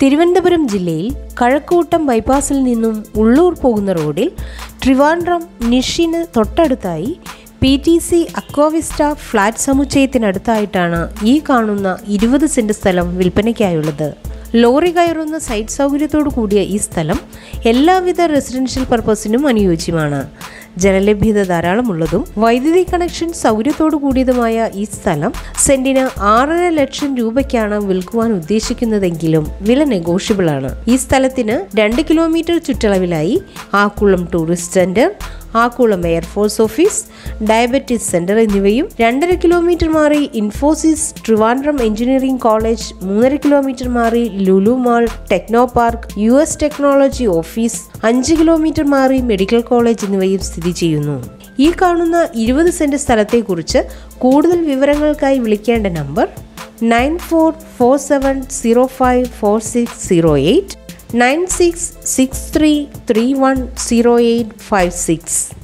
തിരുവനന്തപുരം ജില്ലയിൽ കഴക്കൂട്ടം ബൈപ്പാസിൽ നിന്നും ഉള്ളൂർ പോകുന്ന റോഡിൽ ട്രിവാൻഡ്രം നിഷിന് തൊട്ടടുത്തായി P T C Aquavista flat സമുച്ചയത്തിനടുത്തായിട്ടാണ് ഈ കാണുന്ന ഇരുപത് സെന്റ് സ്ഥലം വിൽപ്പനയ്ക്കായുള്ളത്. ലോറി കയറുന്ന സൈറ്റ് സൗകര്യത്തോടു കൂടിയ ഈ സ്ഥലം എല്ലാവിധ റെസിഡൻഷ്യൽ പർപ്പസിനും അനുയോജ്യമാണ്. ജലലഭ്യത ധാരാളമുള്ളതും വൈദ്യുതി കണക്ഷൻ സൗകര്യത്തോടു കൂടിയതുമായ ഈ സ്ഥലം സെന്റിന് ആറര ലക്ഷം രൂപയ്ക്കാണ് വിൽക്കുവാൻ ഉദ്ദേശിക്കുന്നതെങ്കിലും വില നെഗോഷ്യബിൾ ആണ്. ഈ സ്ഥലത്തിന് രണ്ട് kilometre ചുറ്റളവിലായി Akkulam tourist centre Akkulam air force office diabetes centre എന്നിവയും രണ്ടര കിലോമീറ്റർ മാറി ഇൻഫോസിസ് ട്രിവാൻഡ്രം എഞ്ചിനീയറിംഗ് കോളേജ് മൂന്നര കിലോമീറ്റർ മാറി Lulu mall Technopark U S technology office അഞ്ച് കിലോമീറ്റർ മാറി മെഡിക്കൽ കോളേജ് എന്നിവയും സ്ഥിതി ചെയ്യുന്നു. ഈ കാണുന്ന ഇരുപത് സെന്റ് സ്ഥലത്തെക്കുറിച്ച് കൂടുതൽ വിവരങ്ങൾക്കായി വിളിക്കേണ്ട number nine four four seven zero five four six zero eight 9663310856.